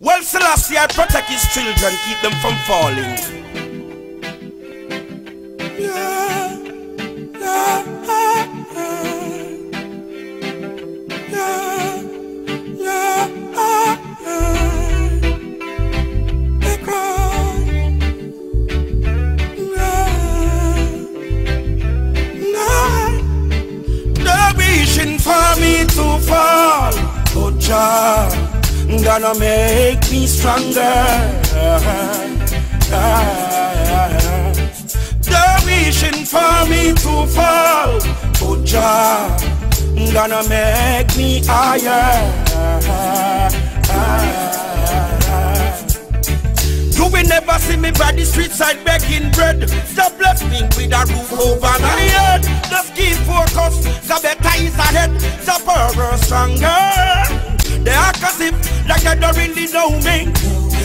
Well, Selassie, I protect his children, keep them from falling. Yeah, yeah, yeah. They cry. Yeah. They're wishing for me to fall, oh Jah gonna make me stronger. They're wishing for me to fall, oh Jah, gonna make me higher. You will never see me by the street side begging bread. Stop bless me with a roof over my head. Just keep focus, the better is ahead. The power stronger. Like I don't really know me.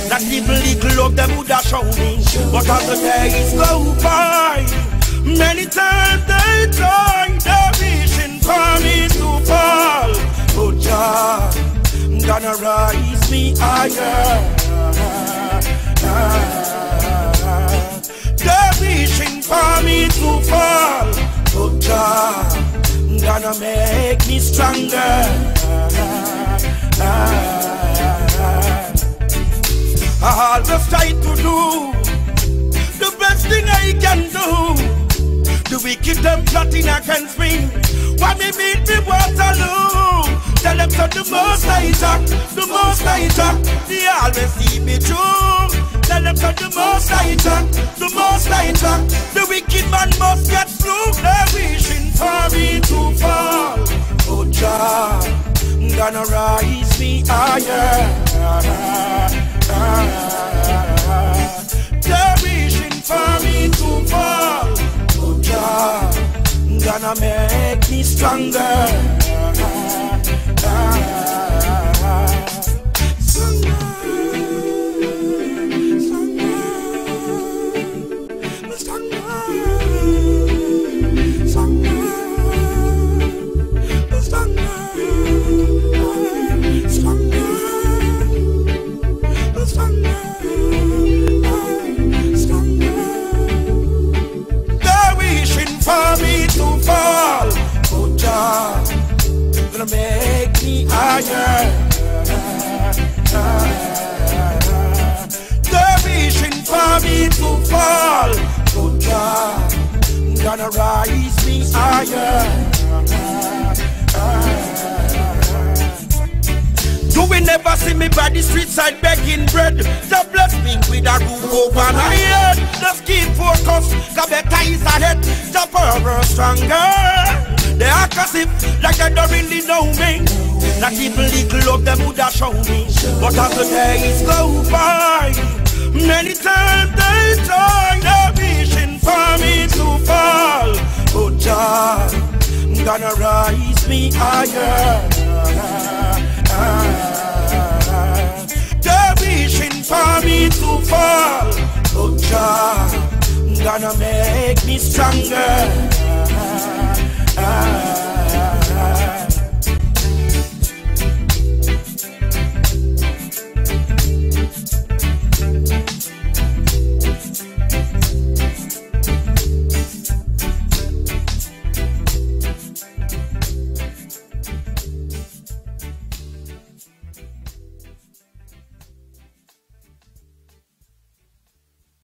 That even little of them would have shown me. But as the days go by, many times they try, they're wishing for me to fall. But Jah, gonna rise me higher. They're wishing for me to fall. But Jah, gonna make me stronger. I always try to do the best thing I can do. The wicked them plotting against me. Why me meet me Waterloo? Tell them to the most I talk, the most I talk. They always see me through. Tell them to the most I talk, the most I talk. The wicked man must get through. They're wishing for me to fall. Oh, Jah, gonna rise me higher. They're wishing for me to fall. Oh, Jah, gonna make me stronger. Gonna make me higher. They're for me to fall. Oh, Jah, gonna rise me higher. You will never see me by the street side begging bread. So bless me with a roof over my head. Just keep focus, cause better is ahead. The power stronger. They as if like they don't really know me. Not even little of them would have shown me. But as the days go by, many times they try, they're wishing for me to fall. Oh, Jah, gonna rise me higher. They're wishing for me to fall. Oh, Jah, gonna make me stronger.